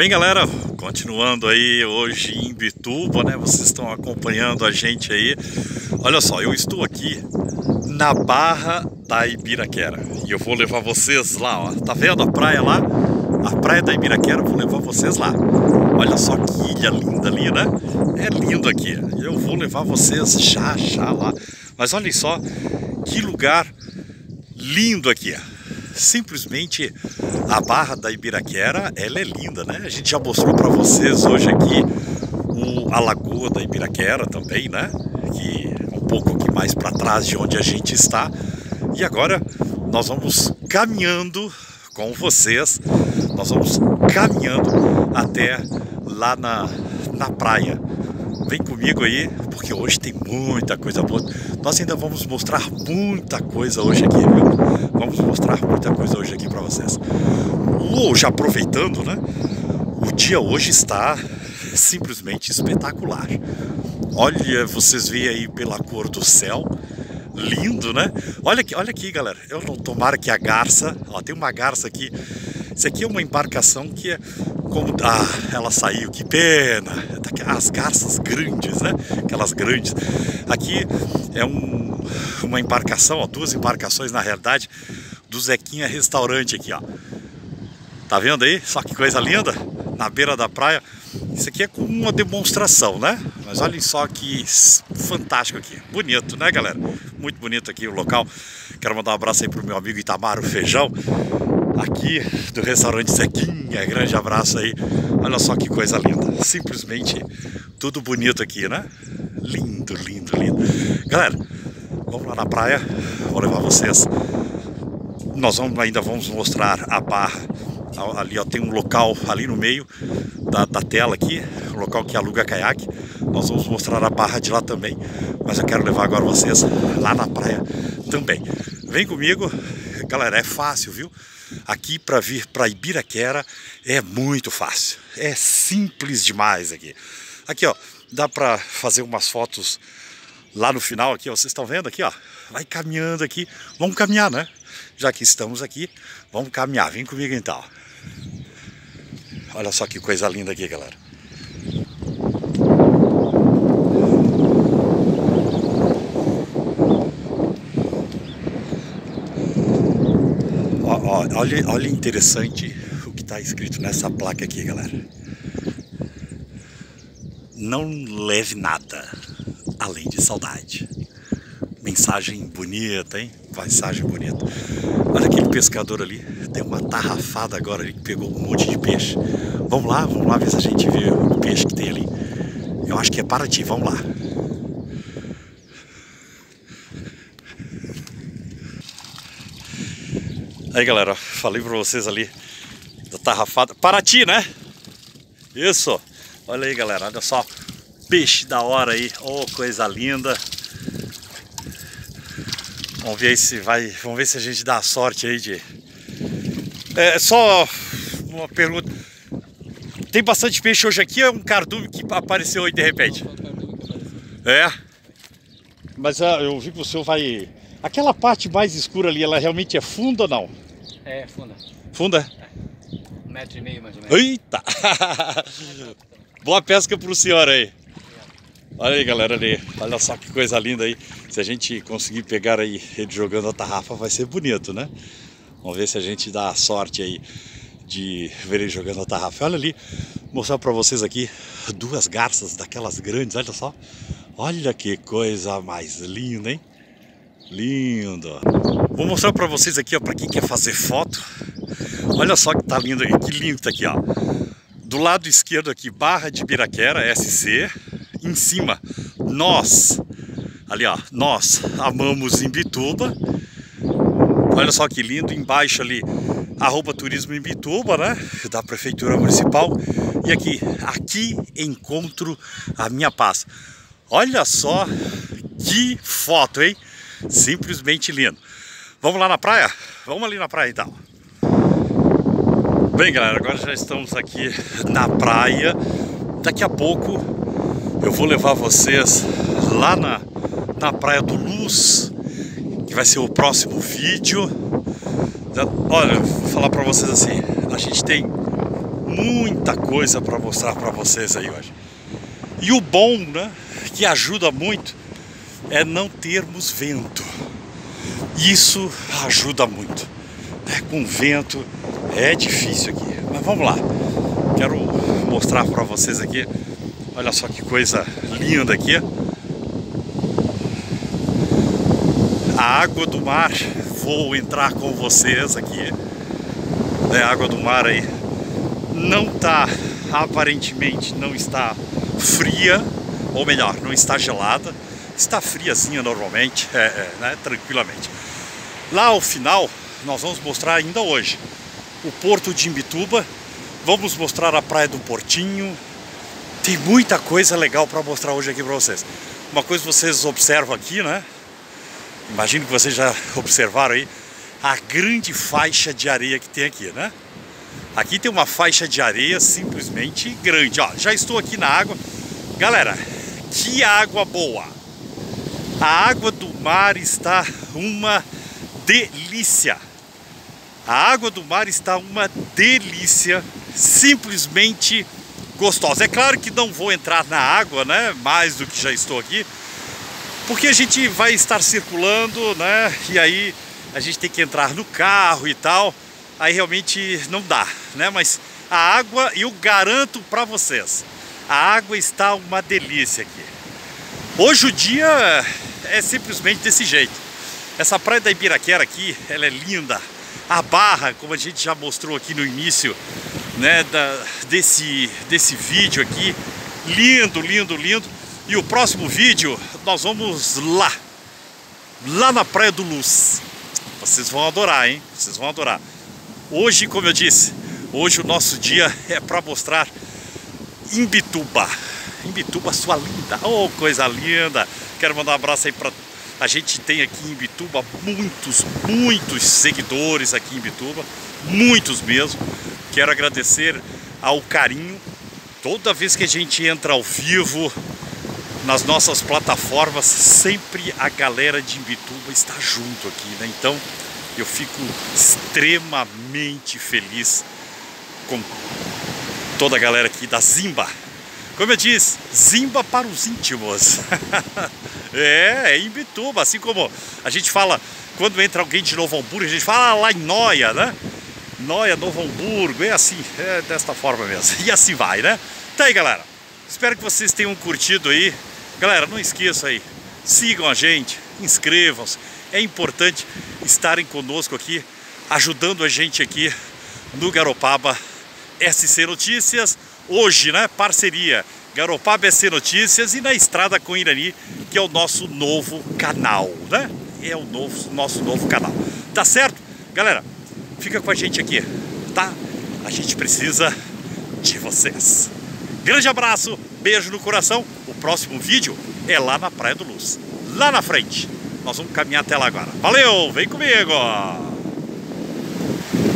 Bem, galera, continuando aí hoje em Bituba, né? Vocês estão acompanhando a gente aí. Olha só, eu estou aqui na Barra da Ibiraquera e eu vou levar vocês lá, ó. Tá vendo a praia lá? A praia da Ibiraquera, eu vou levar vocês lá. Olha só que ilha linda ali, né? É lindo aqui. Eu vou levar vocês já, já lá. Mas olhem só que lugar lindo aqui simplesmente a Barra da Ibiraquera, ela é linda, né? A gente já mostrou para vocês hoje aqui o, a Lagoa da Ibiraquera também, né? Que é um pouco aqui mais para trás de onde a gente está. E agora nós vamos caminhando com vocês, nós vamos caminhando até lá na, na praia Vem comigo aí, porque hoje tem muita coisa boa. Nós ainda vamos mostrar muita coisa hoje aqui, viu? Vamos mostrar muita coisa hoje aqui para vocês. Já aproveitando, né? O dia hoje está simplesmente espetacular. Olha, vocês veem aí pela cor do céu, lindo, né? Olha aqui, olha aqui, galera. Eu não tomara que a garça, ó, tem uma garça aqui. Isso aqui é uma embarcação que é como ah, ela saiu, que pena. As garças grandes, né? Aquelas grandes. Aqui é um, uma embarcação, ó, duas embarcações na realidade, do Zequinha Restaurante aqui, ó. Tá vendo aí? Só que coisa linda, na beira da praia. Isso aqui é como uma demonstração, né? Mas olhem só que fantástico aqui. Bonito, né, galera? Muito bonito aqui o local. Quero mandar um abraço aí pro meu amigo Itamar o Feijão aqui do restaurante Zequinha. Grande abraço aí. Olha só que coisa linda. Simplesmente tudo bonito aqui, né? Lindo, lindo, lindo. Galera, vamos lá na praia. Vou levar vocês. Nós vamos, ainda vamos mostrar a barra. Ali ó, tem um local ali no meio da, da tela aqui, um local que aluga caiaque. Nós vamos mostrar a barra de lá também. Mas eu quero levar agora vocês lá na praia também. Vem comigo, galera, é fácil, viu? Aqui para vir para Ibiraquera é muito fácil. É simples demais aqui. Aqui, ó, dá para fazer umas fotos lá no final aqui, ó, vocês estão vendo aqui, ó. Vai caminhando aqui. Vamos caminhar, né? Já que estamos aqui, vamos caminhar. Vem comigo então. Olha só que coisa linda aqui, galera. Olha, olha interessante o que está escrito nessa placa aqui, galera. Não leve nada além de saudade. Mensagem bonita, hein? Mensagem bonita. Olha aquele pescador ali, tem uma tarrafada agora ali que pegou um monte de peixe. Vamos lá, vamos lá ver se a gente vê o peixe que tem ali. Eu acho que é Paraty, vamos lá. Aí galera, falei pra vocês ali da tarrafada. Paraty, né? Isso. Olha aí galera, olha só. Peixe da hora aí. Oh, coisa linda. Vamos ver se vai. Vamos ver se a gente dá a sorte aí de. É só uma pergunta. Tem bastante peixe hoje aqui ou é um cardume que apareceu aí de repente? É. Mas ah, eu vi que o senhor vai Aquela parte mais escura ali, ela realmente é funda ou não? É, funda. Funda? É. Um metro e meio mais ou menos. Eita! Boa pesca pro senhor aí. Olha aí, galera, ali. Olha só que coisa linda aí. Se a gente conseguir pegar aí ele jogando a tarrafa, vai ser bonito, né? Vamos ver se a gente dá a sorte aí de ver ele jogando a tarrafa. Olha ali, mostrar para vocês aqui duas garças daquelas grandes, olha só. Olha que coisa mais linda, hein? Lindo. Vou mostrar para vocês aqui, ó, para quem quer fazer foto. Olha só que tá lindo aqui, que lindo tá aqui, ó. Do lado esquerdo aqui, Barra de Biraquera, SC. Em cima, nós. Ali, ó, nós amamos Imbituba. Olha só que lindo, embaixo ali, arroba turismo Imbituba, né? Da Prefeitura Municipal. E aqui, aqui encontro a minha paz. Olha só que foto, hein? Simplesmente lindo. Vamos lá na praia? Vamos ali na praia então. Bem galera, agora já estamos aqui na praia. Daqui a pouco eu vou levar vocês lá na, na Praia do Luz, que vai ser o próximo vídeo. Olha, vou falar para vocês assim, a gente tem muita coisa para mostrar para vocês aí hoje. E o bom, né, que ajuda muito, é não termos vento. Isso ajuda muito. É, com vento é difícil aqui. Mas vamos lá. Quero mostrar para vocês aqui. Olha só que coisa linda aqui. A água do mar. Vou entrar com vocês aqui. É, a água do mar aí não está, aparentemente não está fria, ou melhor, não está gelada, está friazinha normalmente, é, é, né, tranquilamente. Lá ao final, nós vamos mostrar ainda hoje o Porto de Imbituba, vamos mostrar a Praia do Portinho, tem muita coisa legal para mostrar hoje aqui para vocês. Uma coisa que vocês observam aqui, né? Imagino que vocês já observaram aí a grande faixa de areia que tem aqui, né? Aqui tem uma faixa de areia simplesmente grande. Ó, já estou aqui na água. Galera, que água boa! A água do mar está uma delícia. A água do mar está uma delícia, simplesmente gostosa. É claro que não vou entrar na água, né? Mais do que já estou aqui, porque a gente vai estar circulando, né? E aí a gente tem que entrar no carro e tal aí realmente não dá, né? Mas a água, eu garanto para vocês, a água está uma delícia aqui. Hoje o dia é simplesmente desse jeito. Essa praia da Ibiraquera aqui, ela é linda. A barra, como a gente já mostrou aqui no início, né, da, desse, desse vídeo aqui, lindo, lindo, lindo. E o próximo vídeo nós vamos lá, lá na Praia do Luz. Vocês vão adorar, hein? Vocês vão adorar. Hoje, como eu disse, hoje o nosso dia é para mostrar Imbituba. Imbituba, sua linda, oh coisa linda. Quero mandar um abraço aí para a gente tem aqui em Imbituba muitos, muitos seguidores aqui em Imbituba, muitos mesmo. Quero agradecer ao carinho. Toda vez que a gente entra ao vivo nas nossas plataformas, sempre a galera de Imbituba está junto aqui, né? Então, eu fico extremamente feliz com toda a galera aqui da Zimba. Como eu disse, Zimba para os íntimos. é, é em Bituba, assim como a gente fala, quando entra alguém de Novo Hamburgo, a gente fala lá em Noia, né? Noia, Novo Hamburgo, é assim, é desta forma mesmo. E assim vai, né? Tá aí, galera. Espero que vocês tenham curtido aí. Galera, não esqueçam aí, sigam a gente, inscrevam-se. É importante estarem conosco aqui, ajudando a gente aqui no Garopaba SC Notícias. Hoje, né, parceria Garopaba SC Notícias e na Estrada com Irani, que é o nosso novo canal, né? É o novo, nosso novo canal. Tá certo? Galera, fica com a gente aqui, tá? A gente precisa de vocês. Grande abraço, beijo no coração. O próximo vídeo é lá na Praia do Luz, lá na frente. Nós vamos caminhar até lá agora. Valeu, vem comigo!